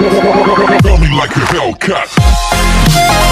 Dummy like a Hellcat.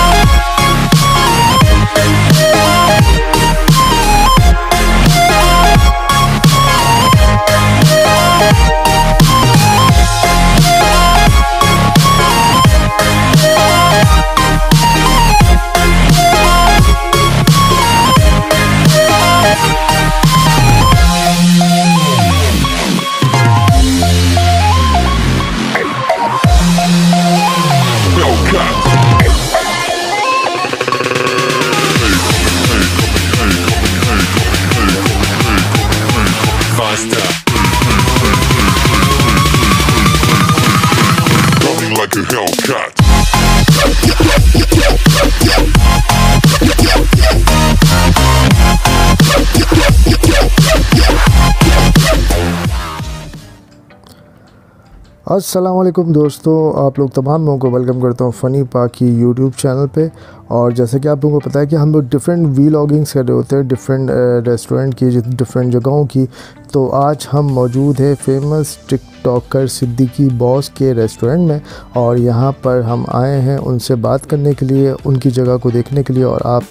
Aslam दोस्तों, आप लोग तमाम लोगों को वेलकम करता हूँ फ़नी पाकी यूट्यूब चैनल पे। और जैसे कि आप लोगों को पता है कि हम लोग डिफरेंट वी लॉगिंग्स कर रहे होते हैं डिफरेंट रेस्टोरेंट की डिफरेंट जगहों की। तो आज हम मौजूद है फ़ेमस टिकटॉकर सिद्दीकी बॉस के रेस्टोरेंट में। और यहाँ पर हम आए हैं उनसे बात करने के लिए, उनकी जगह को देखने के लिए। और आप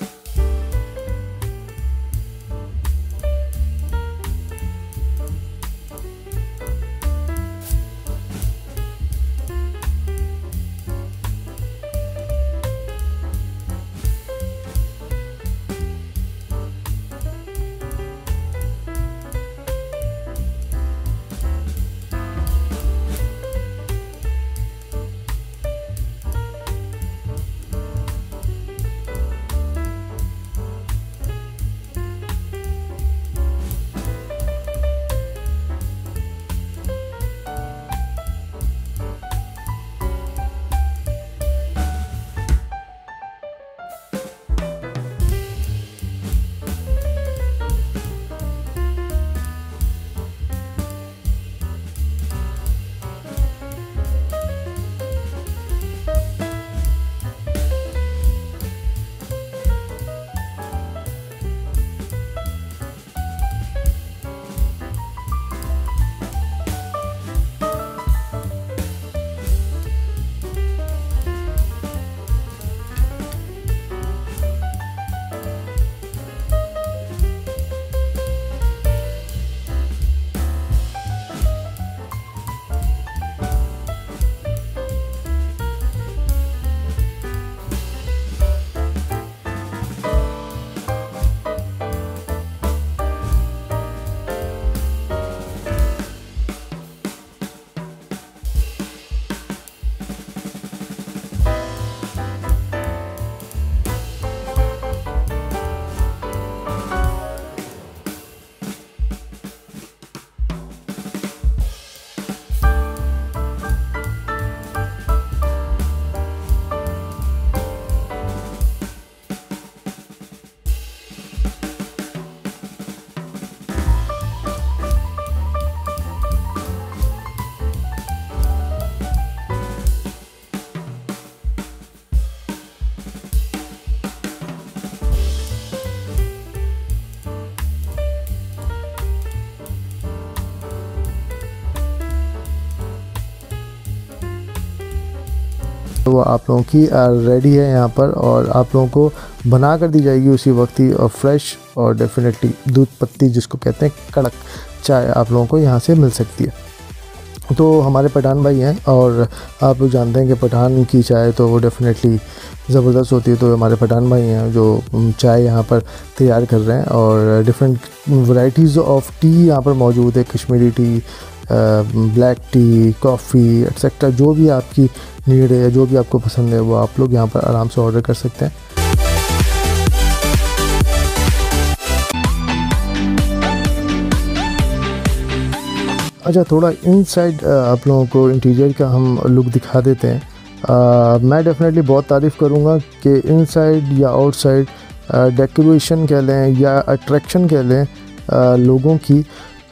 वो आप लोगों की रेडी है यहाँ पर और आप लोगों को बना कर दी जाएगी उसी वक्त ही और फ्रेश और डेफिनेटली दूध पत्ती जिसको कहते हैं कड़क चाय आप लोगों को यहाँ से मिल सकती है। तो हमारे पठान भाई हैं और आप लोग जानते हैं कि पठान की चाय तो वो डेफिनेटली ज़बरदस्त होती है तो हमारे पठान भाई हैं जो चाय यहाँ पर तैयार कर रहे हैं और डिफरेंट वैरायटीज़ ऑफ़ टी यहाँ पर मौजूद है, Kashmiri tea black tea coffee etcetera जो भी आपकी नीड है जो भी आपको पसंद है वो आप लोग यहाँ पर आराम से ऑर्डर कर सकते हैं। अच्छा थोड़ा इनसाइड आप लोगों को इंटीरियर का हम लुक दिखा देते हैं। आ, मैं डेफिनेटली बहुत तारीफ़ करूँगा कि इनसाइड या आउटसाइड डेकोरेशन कह लें या अट्रैक्शन कह लें आ, लोगों की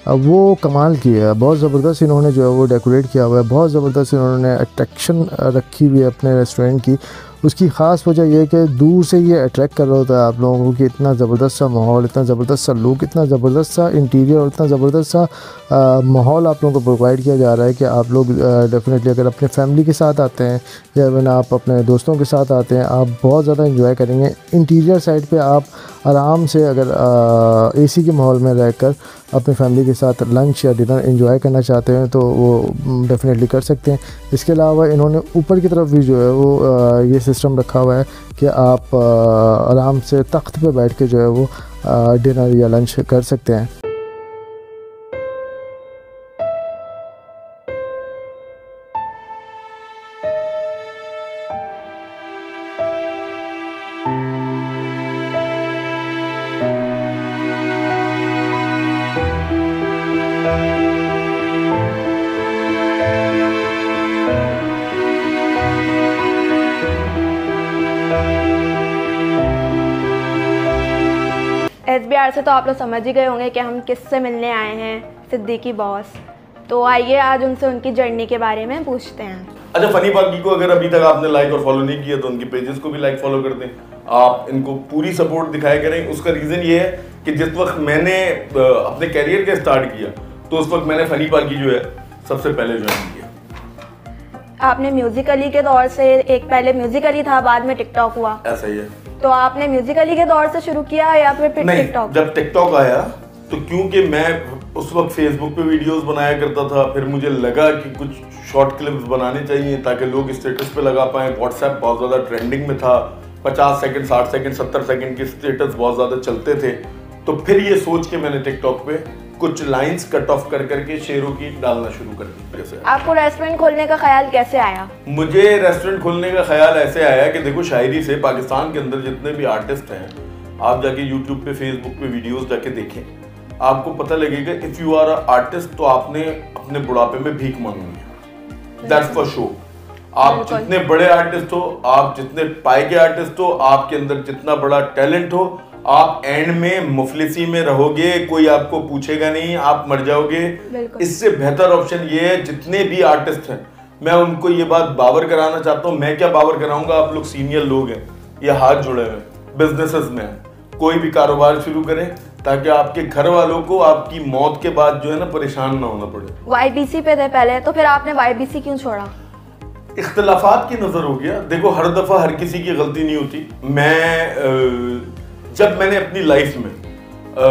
वो कमाल की है। बहुत ज़बरदस्त इन्होंने जो है वो डेकोरेट किया हुआ है। बहुत ज़बरदस्त इन्होंने अट्रैक्शन रखी हुई है अपने रेस्टोरेंट की। उसकी ख़ास वजह यह कि दूर से ये अट्रैक्ट कर रहा होता है आप लोगों को कि इतना ज़बरदस्त सा माहौल, इतना ज़बरदस्त सा लुक इतना ज़बरदस्त सा इंटीरियर और इतना ज़बरदस्त सा माहौल आप लोगों को प्रोवाइड किया जा रहा है कि आप लोग डेफिनेटली अगर अपने फैमिली के साथ आते हैं, या फिर आप अपने दोस्तों के साथ आते हैं, आप बहुत ज़्यादा इंजॉय करेंगे। इंटीरियर साइड पर आप आराम से अगर एसी के माहौल में रहकर अपने फैमिली के साथ लंच या डिनर एंजॉय करना चाहते हैं तो वो डेफिनेटली कर सकते हैं। इसके अलावा इन्होंने ऊपर की तरफ़ भी जो है वो ये सिस्टम रखा हुआ है कि आप आराम से तख्त पे बैठ के जो है वो डिनर या लंच कर सकते हैं। आप लोग समझ ही गए होंगे कि हम किससे मिलने आए हैं सिद्दीकी बॉस तो आइए आज उनसे उनकी जर्नी के बारे में पूछते हैं। अच्छा फनी बाकी को अगर अभी तक आपने लाइक और फॉलो नहीं किया तो उनके पेजेस को भी लाइक फॉलो कर दें। आप इनको पूरी सपोर्ट दिखाया करें। उसका रीज़न ये है कि जिस वक्त मैंने अपने कैरियर का स्टार्ट किया तो उस वक्त मैंने फनी पालकी जो है सबसे पहले ज्वाइन किया आपने म्यूजिकली के दौर से एक पहले म्यूजिकली था बाद में टिकटॉक हुआ। ऐसा ही है। तो आपने म्यूजिकली के दौर से शुरू किया या फिर टिकटॉक जब टिकटॉक आया तो क्योंकि मैं उस वक्त फेसबुक पे वीडियोस बनाया करता था फिर मुझे लगा कि कुछ शॉर्ट क्लिप्स बनाने चाहिए ताकि लोग स्टेटस पे लगा पाएँ। व्हाट्सएप बहुत ज़्यादा ट्रेंडिंग में था। पचास सेकंड साठ सेकंड सत्तर सेकंड के स्टेटस बहुत ज़्यादा चलते थे। तो फिर ये सोच के मैंने टिकटॉक पे कुछ लाइंस कट ऑफ़ कर करके शेरों की डालना शुरू कर दी। जैसे आपको रेस्टोरेंट खोलने का ख्याल कैसे आया? मुझे रेस्टोरेंट खोलने का ख्याल ऐसे आया कि देखो शायरी से पाकिस्तान के अंदर जितने भी आर्टिस्ट हैं आप जाके यूट्यूब पे फेसबुक पे वीडियोस जाके देखें। आपको पता लगेगा इफ़ यू आर आर्टिस्ट तो आपने अपने बुढ़ापे में भीख मांगनी है। दैट्स फॉर शो आप जितने बड़े आर्टिस्ट हो आप जितने पाए के आर्टिस्ट हो आपके अंदर जितना बड़ा टैलेंट हो आप एंड में मुफलिसी में रहोगे कोई आपको पूछेगा नहीं आप मर जाओगे। इससे बेहतर ऑप्शन ये है जितने भी आर्टिस्ट हैं मैं उनको ये बात बावर कराना चाहता हूँ। मैं क्या बावर कराऊँगा? आप लोग सीनियर लोग हैं ये हाथ जुड़े हुए बिजनेसेस में कोई भी कारोबार शुरू करें ताकि आपके घर वालों को आपकी मौत के बाद जो है ना परेशान ना होना पड़े। वाईबीसी पे थे पहले तो फिर आपने वाईबीसी क्यों छोड़ा? इख्तलाफात की नज़र हो गया। देखो हर दफ़ा हर किसी की गलती नहीं होती। मैं जब मैंने अपनी लाइफ में आ,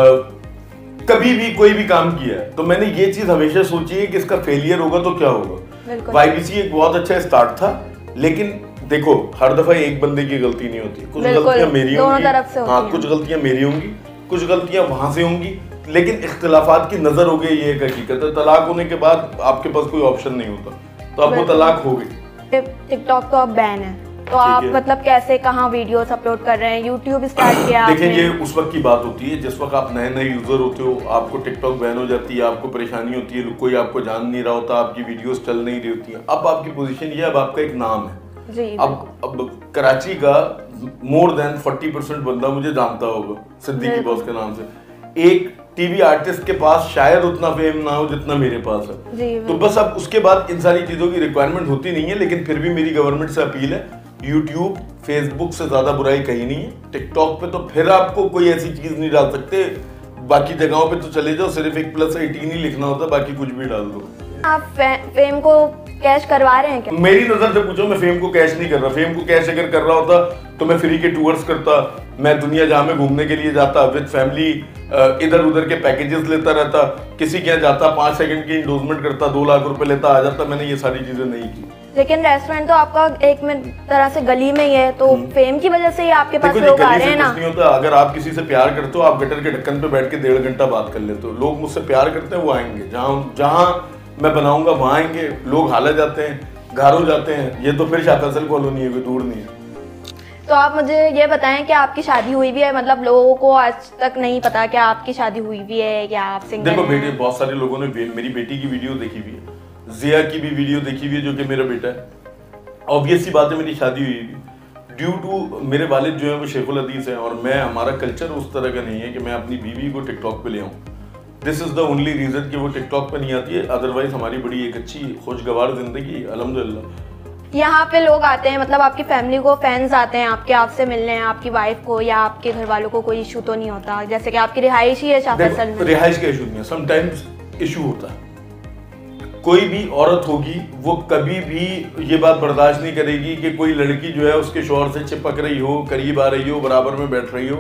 कभी भी कोई भी काम किया है तो मैंने ये चीज़ हमेशा सोची है कि इसका फेलियर होगा तो क्या होगा? वाईबीसी एक बहुत अच्छा स्टार्ट था लेकिन देखो हर दफ़ा एक बंदे की गलती नहीं होती। कुछ गलतियाँ मेरी होंगी। हाँ कुछ गलतियाँ मेरी होंगी कुछ गलतियाँ वहाँ से होंगी लेकिन इख्तलाफात की नज़र हो गई ये एक हकीकत है। तलाक होने के बाद आपके पास कोई ऑप्शन नहीं होता। तो आपको तलाक हो गई। टिकटॉक तो अब बैन है। तो आप मतलब कैसे कहाँ वीडियोस अपलोड कर रहे हैं? यूट्यूब स्टार्ट किया देखिए ये उस वक्त की बात होती है जिस वक्त आप नए नए यूज़र होते हो आपको टिकटॉक बैन हो जाती है आपको परेशानी होती है कोई आपको जान नहीं रहा होता आपकी वीडियोस चल नहीं रही होती है। अब आपकी पोजीशन ये अब आपका एक नाम है। जी अब अब कराची का मोर देन फोर्टी परसेंट बंदा मुझे जानता होगा सिद्दीकी बॉस के नाम से। एक टीवी आर्टिस्ट के पास शायद उतना फेम ना हो जितना मेरे पास है। तो बस अब उसके बाद इन सारी चीज़ों की रिक्वायरमेंट होती नहीं है लेकिन फिर भी मेरी गवर्नमेंट से अपील है। यूट्यूब फेसबुक से ज़्यादा बुराई कहीं नहीं है। टिकटॉक पे तो फिर आपको कोई ऐसी चीज़ नहीं डाल सकते। बाकी जगहों पे तो चले जाओ सिर्फ़ एक प्लस एटीन ही लिखना होता बाकी कुछ भी डाल दो। आप फे, फेम को कैश करवा रहे हैं क्या? मेरी नज़र से पूछो मैं फेम को कैश नहीं कर रहा। फेम को कैश अगर कर रहा होता तो मैं फ्री के टूर्स करता। मैं दुनिया जहाँ में घूमने के लिए जाता विद फैमिली इधर उधर के पैकेजेस लेता रहता। किसी के यहाँ जाता पाँच सेकंड की इंडोजमेंट करता दो लाख रुपए लेता आ जाता। मैंने ये सारी चीज़ें नहीं की। लेकिन रेस्टोरेंट तो आपका एक में तरह से गली में ही है तो फेम हम्म। की वजह से ही आपके पास लोग आ रहे हैं ना। नहीं होता। अगर आप किसी से प्यार करते हो आप गटर के ढक्कन पे बैठ के डेढ़ घंटा बात कर लेते हो। लोग मुझसे प्यार करते हैं वो आएँगे। जहाँ जहाँ मैं बनाऊँगा वहाँ आएँगे। लोग हाले जाते हैं घरों जाते हैं। ये तो फिर शाह कॉलोनी है कोई दूर नहीं है। तो आप मुझे ये बताएँ कि आपकी शादी हुई भी है? मतलब लोगों को आज तक नहीं पता कि आपकी शादी हुई भी है या आप सिंगल देखो बेटे बहुत सारे लोगों ने मेरी बेटी की वीडियो देखी भी है। जिया की भी वीडियो देखी हुई है जो कि मेरा बेटा है। ऑब्वियस सी बात है मेरी शादी हुई थी ड्यू टू मेरे वालिद जो है वो शेखुल हदीस हैं और मैं हमारा कल्चर उस तरह का नहीं है कि मैं अपनी बीवी को टिकटॉक पे ले आऊँ। This is the only reason कि वो टिकटॉक पे नहीं आती है। अदरवाइज़ हमारी बड़ी एक अच्छी खुशगवार ज़िंदगी अलहमदिल्ला यहाँ पे लोग आते हैं मतलब आपकी फैमिली को फैंस आते हैं आपके आपसे मिलने हैं आपकी वाइफ को या आपके घर वालों को कोई इशू तो नहीं होता। जैसे कि आपकी रिहाइश ही है में। रिहाइश का इशू नहीं है। समटाइम्स इशू होता है। कोई भी औरत होगी वो कभी भी ये बात बर्दाश्त नहीं करेगी कि कोई लड़की जो है उसके शोहर से चिपक रही हो करीब आ रही हो बराबर में बैठ रही हो।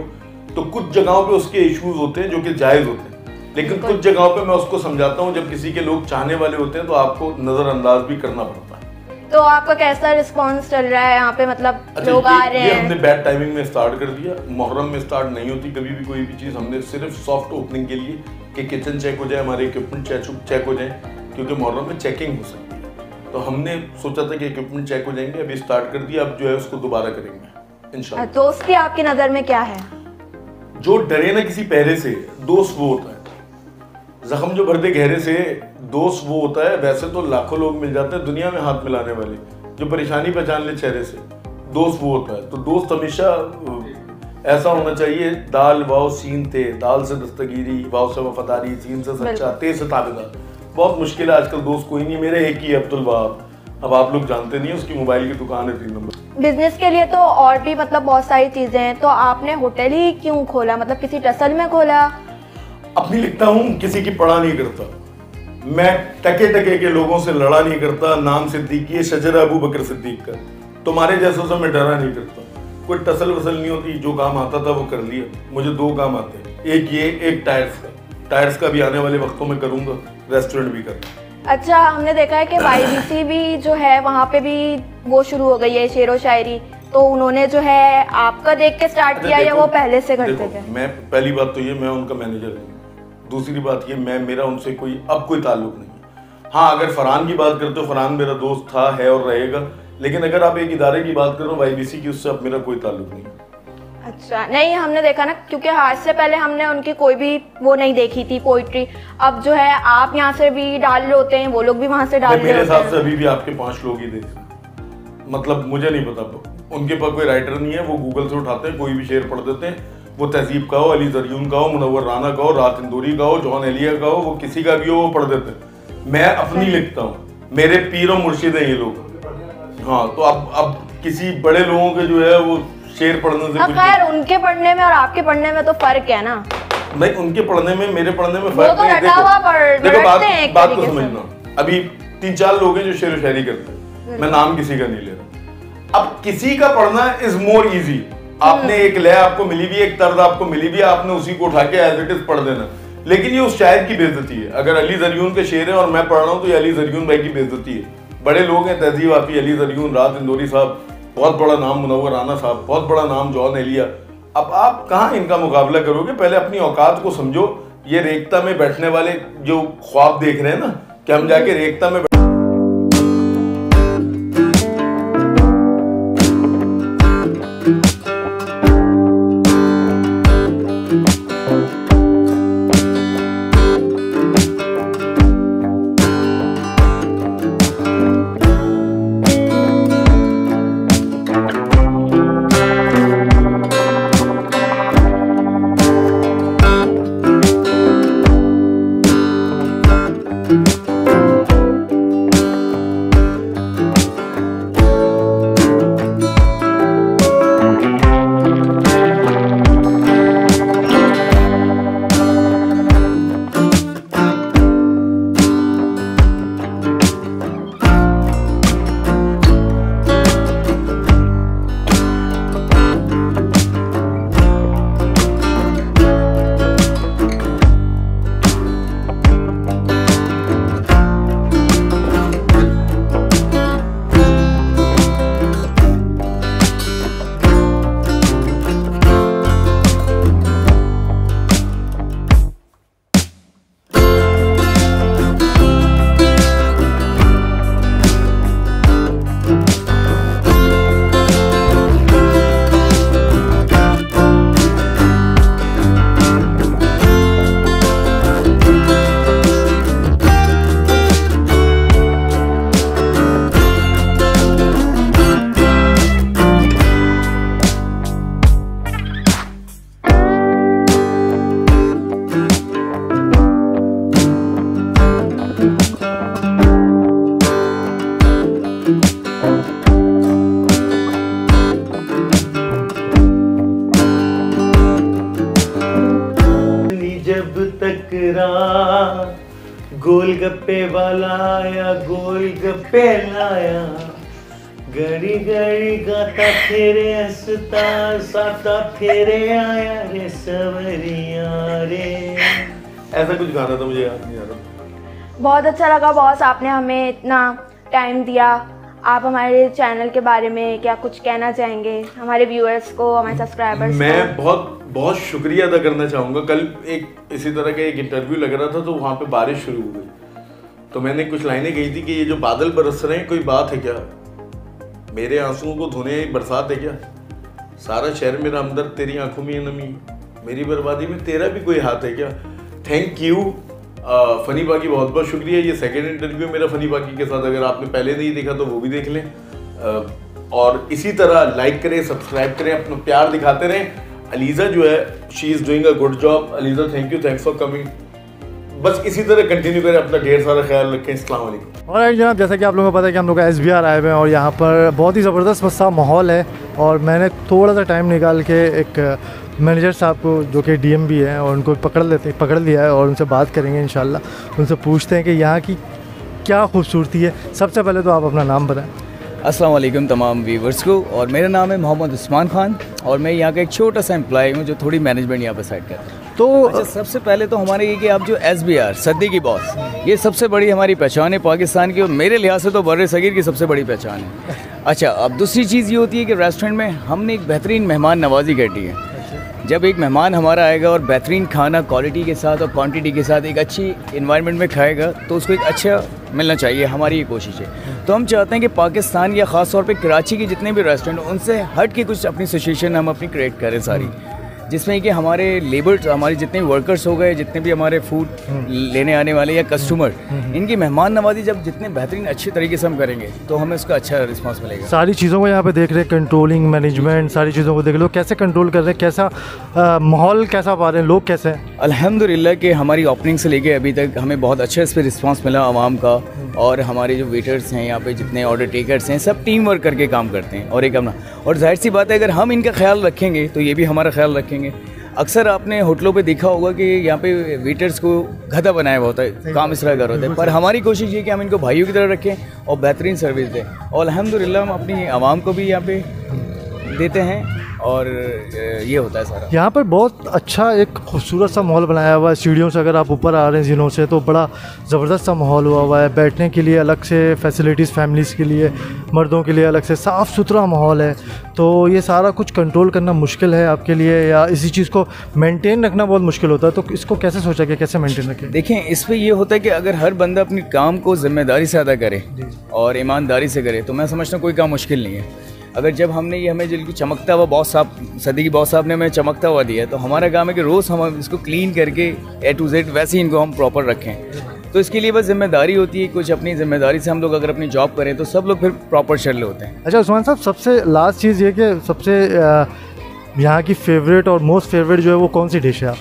तो कुछ जगहों पे उसके इश्यूज़ होते हैं जो कि जायज़ होते हैं। लेकिन कुछ जगहों पे मैं उसको समझाता हूँ जब किसी के लोग चाहने वाले होते हैं तो आपको नजरअंदाज भी करना पड़ता है। तो आपका कैसा रिस्पॉन्स चल रहा है यहाँ पे? मतलब अच्छा लोग आ रहे हैं। हमने बैड टाइमिंग में स्टार्ट कर दिया। मुहर्रम में स्टार्ट नहीं होती कभी भी कोई भी चीज़। हमने सिर्फ़ सॉफ्ट ओपनिंग के लिए कि किचन चेक हो जाए हमारे इक्विपमेंट चेक चेक हो जाए। क्योंकि मुहर्रम में चेकिंग हो सकती है। तो हमने सोचा था कि इक्विपमेंट चेक हो जाएँगे अभी स्टार्ट कर दिया अब जो है उसको दोबारा करेंगे इंशाल्लाह। दोस्ती आपकी नज़र में क्या है? जो डरे ना किसी पहरे से दोस्त वो होता है। जख्म जो भर दे गहरे से दोस्त वो होता है। वैसे तो लाखों लोग मिल जाते हैं दुनिया में हाथ मिलाने वाले जो परेशानी पहचान ले चेहरे से दोस्त वो होता है। तो दोस्त हमेशा ऐसा होना चाहिए दाल वाव सीन थे दाल से दस्तगीरी वाव से वफादारी सीन से सच्चा। ते से ताबेदार। बहुत मुश्किल है आजकल दोस्त कोई नहीं मेरे एक ही है अब्दुल वहाब अब आप लोग जानते नहीं उसकी मोबाइल की दुकान है तीन नंबर। बिज़नेस के लिए तो और भी मतलब बहुत सारी चीज़ें हैं तो आपने होटल ही क्यों खोला? मतलब किसी टसल में खोला? अपनी लिखता हूँ किसी की पढ़ा नहीं करता। मैं टके टके के लोगों से लड़ा नहीं करता नाम सिद्दीकी है शजर अबू बकर सिद्दीक का। तुम्हारे जैसों से मैं डरा नहीं करता। कोई टसल वसल नहीं होती जो काम आता था वो कर लिया। मुझे दो काम आते हैं। एक ये एक टायर्स का। टायर्स का भी आने वाले वक्तों में करूँगा। रेस्टोरेंट भी करूँगा अच्छा हमने देखा है कि वाईबीसी भी जो है वहाँ पे भी वो शुरू हो गई है शेरो शायरी। तो उन्होंने जो है आपका देख के स्टार्ट किया या वो पहले से करते थे? मैं पहली बात तो ये मैं उनका मैनेजर हूँ। दूसरी बात ये मैं मेरा उनसे कोई अब कोई ताल्लुक नहीं हाँ। अगर फरहान की बात करते हो फरहान मेरा दोस्त था है और रहेगा। लेकिन अगर आप एक इदारे की बात करो वाईबीसी की उससे अब मेरा कोई ताल्लुक नहीं है। अच्छा नहीं हमने देखा ना क्योंकि आज से पहले हमने उनकी कोई भी वो नहीं देखी थी पोइट्री अब जो है आप यहाँ से भी डाल रहे होते हैं वो लोग भी वहाँ से डाल रहे मेरे होते हिसाब से अभी भी आपके पाँच लोग ही देख मतलब मुझे नहीं पता। उनके पास कोई राइटर नहीं है वो गूगल से उठाते हैं कोई भी शेर पढ़ देते हैं। वो तहजीब का हो अली जरियून का हो मुनवर राना का हो रात इंदौरी का हो जॉन एलिया का हो वो किसी का भी हो वो पढ़ देते हैं। मैं अपनी लिखता हूँ। मेरे पीर और मुर्शिद हैं ये लोग। हाँ तो अब अब किसी बड़े लोगों के जो है वो शेर पढ़ने से अब खैर उनके पढ़ने में और आपके पढ़ने में तो फ़र्क है ना। नहीं उनके पढ़ने में मेरे पढ़ने में फ़र्क तो नहीं है। पढ़- देखो बात हैं बात को से। समझना। अभी तीन चार लोग हैं जो शेर शायरी करते हैं। मैं नाम किसी का नहीं ले रहा। अब किसी का पढ़ना इज़ मोर इजी आपने एक लय आपको मिली भी एक तर्ज आपको मिली भी आपने उसी को उठा के एज इट इज़ पढ़ देना। लेकिन ये उस शायर की बेइज्जती है। अगर अली जरियून के शेर है और मैं पढ़ रहा हूँ तो ये अली जरियून भाई की बेइज्जती है। बड़े लोग हैं तहजीब आफी अली जरियून रात इंदौरी साहब। बहुत बड़ा नाम मुनवर राना साहब, बहुत बड़ा नाम जॉन एलिया अब आप कहाँ इनका मुकाबला करोगे? पहले अपनी औकात को समझो। ये रेखता में बैठने वाले जो ख्वाब देख रहे हैं ना, कि हम जाके रेखता में गोलगप्पे वाला आया गोलगप्पे लाया। गड़ी गड़ी गाता फेरे हंसता साता फेरे आया रे सवरिया रे। ऐसा कुछ गाना था मुझे याद नहीं आ रहा। बहुत अच्छा लगा बॉस आपने हमें इतना टाइम दिया। आप हमारे चैनल के बारे में क्या कुछ कहना चाहेंगे? हमारे व्यूअर्स को हमारे सब्सक्राइबर्स मैं बहुत बहुत शुक्रिया अदा करना चाहूँगा। कल एक इसी तरह का एक इंटरव्यू लग रहा था तो वहाँ पे बारिश शुरू हो गई। तो मैंने कुछ लाइनें कही थी कि ये जो बादल बरस रहे हैं, कोई बात है क्या? मेरे आंसुओं को धोने बरसात है क्या? सारा शहर मेरा हमदर्द तेरी आँखों में नमी मेरी बर्बादी में तेरा भी कोई हाथ है क्या? थैंक यू फनी बाकी बहुत बहुत शुक्रिया। ये सेकेंड इंटरव्यू मेरा फनी बाकी के साथ, अगर आपने पहले नहीं देखा तो वो भी देख लें। और इसी तरह लाइक करें सब्सक्राइब करें, अपना प्यार दिखाते रहें। अलीज़ा जो है she is doing a good job Aliza thank you thanks for coming बस इसी तरह कंटिन्यू करें, अपना ढेर सारा ख्याल रखें और जनाब, जैसा कि आप लोगों को पता है कि हम लोग एस बी आर आए हुए हैं और यहाँ पर बहुत ही ज़बरदस्त सा माहौल है और मैंने थोड़ा सा टाइम निकाल के एक मैनेजर साहब को, जो कि डी एम भी हैं और उनको पकड़ लेते, पकड़ लिया है और उनसे बात करेंगे इन उनसे पूछते हैं कि यहाँ की क्या खूबसूरती है। सबसे पहले तो आप अपना नाम बताएँ। अस्सलाम वालेकुम तमाम व्यूवर्स को। और मेरा नाम है मोहम्मद उस्मान खान और मैं यहाँ का एक छोटा सा एम्प्लॉय हूँ जो थोड़ी मैनेजमेंट यहाँ पर साइड करता हूँ। तो अच्छा सबसे पहले तो हमारे ये कि आप जो एस बी आर सदी की बॉस ये सबसे बड़ी हमारी पहचान है पाकिस्तान की और मेरे लिहाज से तो बर सगीर की सबसे बड़ी पहचान है। अच्छा अब दूसरी चीज़ ये होती है कि रेस्टोरेंट में हमने एक बेहतरीन मेहमान नवाजी कर दी है। जब एक मेहमान हमारा आएगा और बेहतरीन खाना क्वालिटी के साथ और क्वांटिटी के साथ एक अच्छी इन्वायरमेंट में खाएगा तो उसको एक अच्छा मिलना चाहिए, हमारी ये कोशिश है। तो हम चाहते हैं कि पाकिस्तान या ख़ास तौर पे कराची के जितने भी रेस्टोरेंट उनसे हट के कुछ अपनी सिचुएशन हम अपनी क्रिएट करें सारी। जिसमें कि हमारे लेबर हमारे जितने वर्कर्स हो गए जितने भी हमारे फ़ूड लेने आने वाले या कस्टमर इनकी मेहमान नवाजी जब जितने बेहतरीन अच्छे तरीके से हम करेंगे तो हमें उसका अच्छा रिस्पांस मिलेगा। सारी चीज़ों को यहाँ पे देख रहे हैं कंट्रोलिंग मैनेजमेंट सारी चीज़ों को देख लो कैसे कंट्रोल कर रहे हैं कैसा माहौल कैसा पा रहे हैं लोग कैसे हैं? अल्हम्दुलिल्लाह कि हमारी ओपनिंग से लेके अभी तक हमें बहुत अच्छा इस पर रिस्पांस मिला आवाम का और हमारे जो वेटर्स हैं यहाँ पे जितने ऑर्डर टेकर्स हैं सब टीम वर्क करके काम करते हैं और एक अपना और ज़ाहिर सी बात है अगर हम इनका ख्याल रखेंगे तो ये भी हमारा ख्याल रखेंगे। अक्सर आपने होटलों पे देखा होगा कि यहाँ पे वेटर्स को गधा बनाया हुआ होता है काम इस तरह कर होता है। पर हमारी कोशिश ये कि हम इनको भाइयों की तरह रखें और बेहतरीन सर्विस दें। और अलहमदिल्ला हम अपनी आवाम को भी यहाँ पे देते हैं। और ये होता है सारा। यहाँ पर बहुत अच्छा एक खूबसूरत सा माहौल बनाया हुआ है। सीढ़ियों से अगर आप ऊपर आ रहे हैं जिनों से तो बड़ा ज़बरदस्त सा माहौल हुआ हुआ है। बैठने के लिए अलग से फैसिलिटीज़ फैमिलीज़ के लिए मर्दों के लिए अलग से साफ़ सुथरा माहौल है। तो ये सारा कुछ कंट्रोल करना मुश्किल है आपके लिए या इसी चीज़ को मेंटेन रखना बहुत मुश्किल होता है। तो इसको कैसे सोचा गया कैसे मेंटेन रखें? देखें इस पर यह होता है कि अगर हर बंदा अपनी काम को ज़िम्मेदारी से अदा करे और ईमानदारी से करे तो मैं समझता हूँ कोई काम मुश्किल नहीं है। अगर जब हमने ये हमें जिनकी चमकता हुआ बॉस साहब सदी की बॉस साहब ने हमें चमकता हुआ दिया तो हमारा काम है कि रोज़ हम इसको क्लीन करके ए टू जेड वैसे ही इनको हम प्रॉपर रखें। तो इसके लिए बस ज़िम्मेदारी होती है कुछ अपनी ज़िम्मेदारी से हम लोग अगर अपनी जॉब करें तो सब लोग फिर प्रॉपर चल होते हैं। अच्छा उस्मान साहब सबसे लास्ट चीज़ ये कि सबसे यहाँ की फेवरेट और मोस्ट फेवरेट जो है वो कौन सी डिश है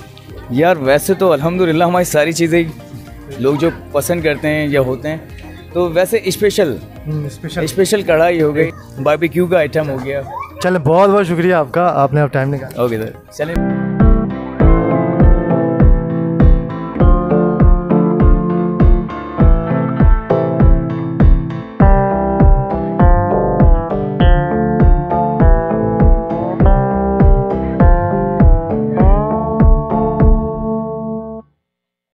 यार वैसे तो अलहमदिल्ला हमारी सारी चीज़ें लोग जो पसंद करते हैं या होते हैं तो वैसे स्पेशल स्पेशल स्पेशल कढ़ाई हो गई। बारबेक्यू का आइटम हो गया। चले बहुत बहुत शुक्रिया आपका आपने अब टाइम निकाला। ओके सर चलिए